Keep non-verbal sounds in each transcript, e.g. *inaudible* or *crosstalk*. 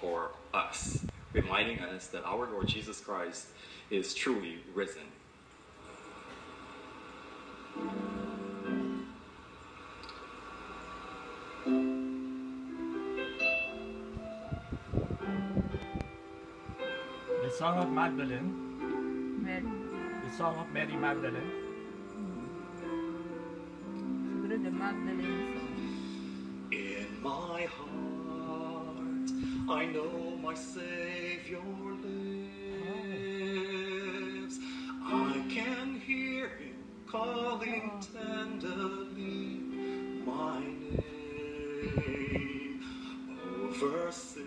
for us, reminding us that our Lord Jesus Christ is truly risen. The Song of Magdalene, Meron. the Song of Mary Magdalene. Mm. Siguro the Magdalene song. In my heart, I know my Savior lives. I can hear him calling tenderly my name. Over sin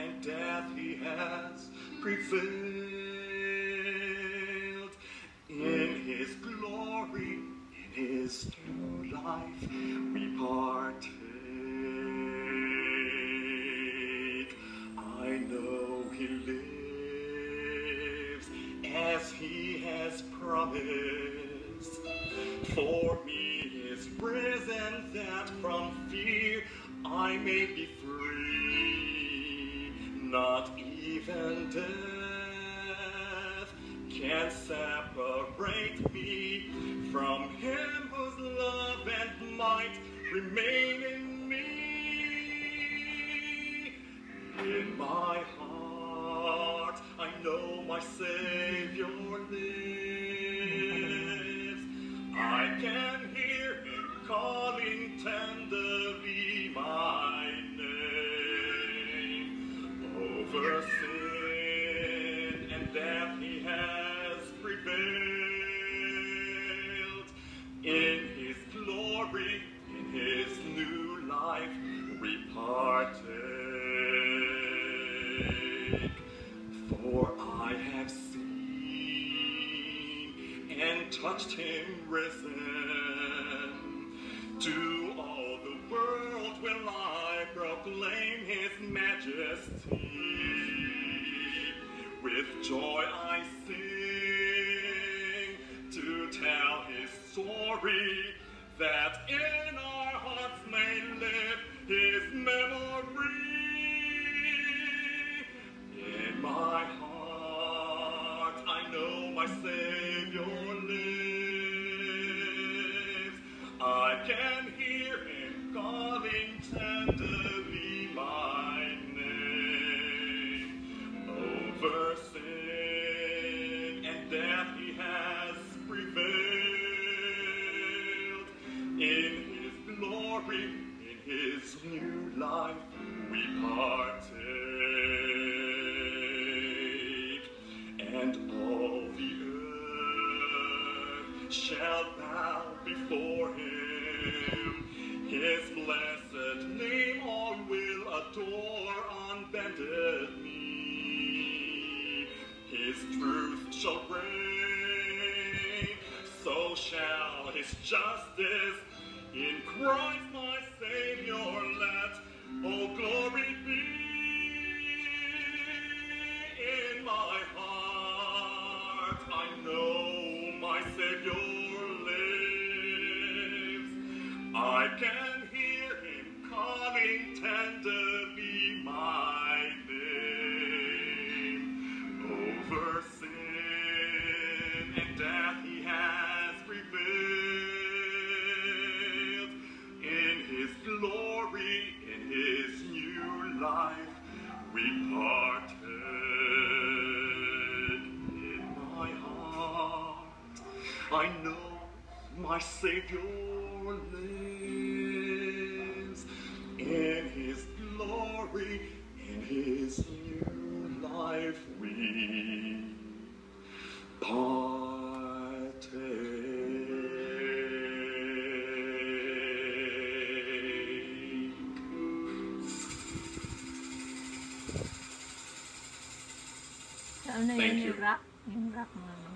and death he has prevailed. Even death can separate me from him whose love and might remain in me. In my heart, I know my Savior new life, we partake. For I have seen and touched him risen. To all the world will I proclaim his majesty. With joy I sing to tell his story that in I can hear him calling tenderly my name. Over sin and death he has prevailed. In his glory, in his new life, we partake. Blessed name all will adore on bended knee. His truth shall reign, so shall his justice in Christ my Savior let all glory be. In my heart I know my Savior lives. I can Ano Thank yun, you. yung rock? Yung rock na ano.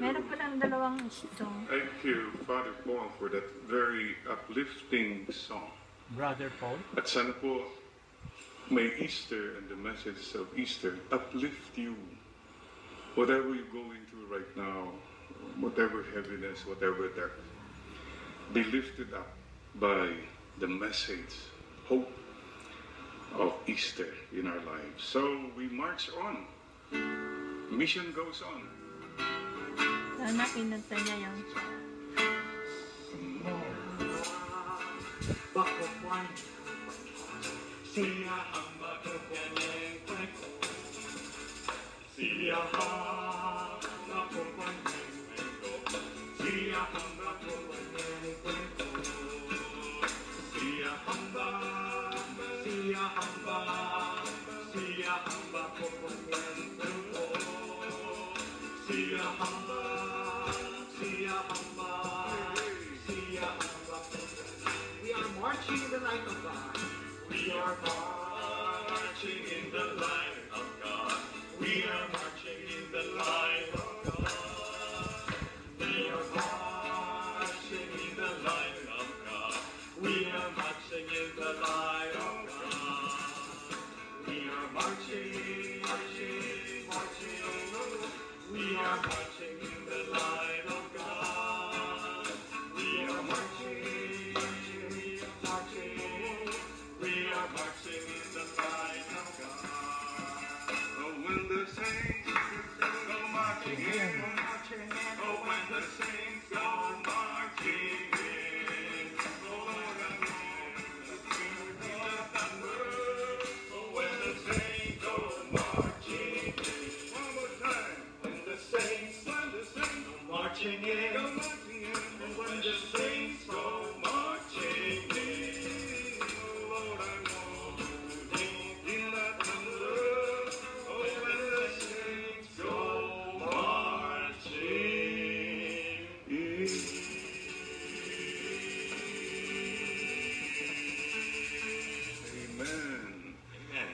Meron pa lang dalawang song. Thank you, Father Paul, for that very uplifting song. Brother Paul. At sana po, may Easter and the message of Easter uplift you. Whatever you're going through right now, whatever heaviness, whatever that, be lifted up by the message, hope, of Easter in our lives. So we march on. Mission goes on. Sana pinunta niya yung. Siya ang marching in the light of God. We are marching in the light of God.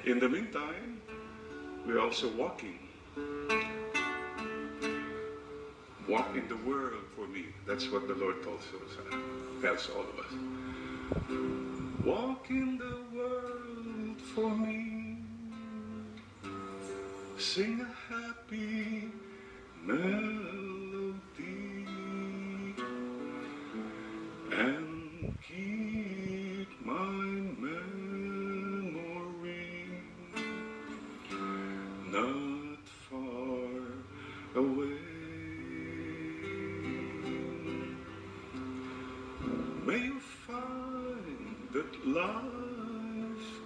In the meantime, we're also walking. Walk in the world for me. That's what the Lord tells us, tells all of us. Walk in the world for me. Sing a happy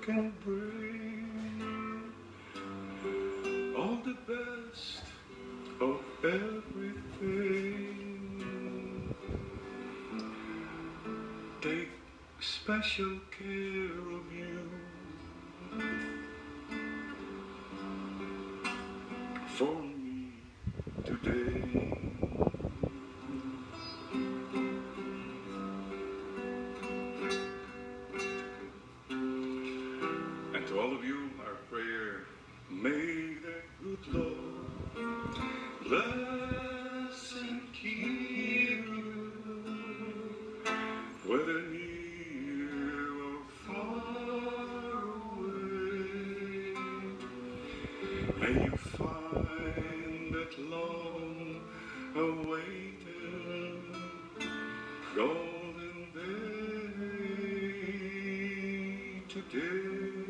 can bring all the best of everything. Take special care of you. For me today. Whether near or far away. May you find that long awaited golden day today.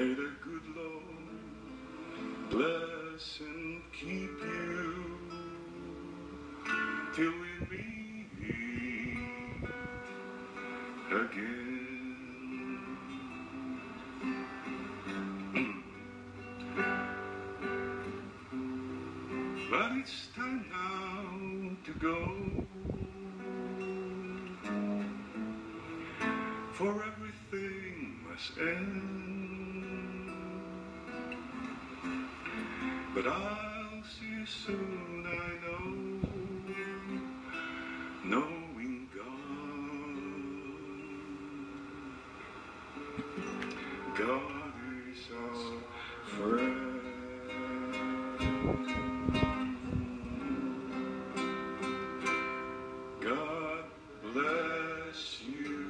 May the good Lord bless and keep you till we meet again. *clears throat* But it's time now to go. For everything must end. But I'll see you soon, I know. Knowing God. God is our friend. God bless you.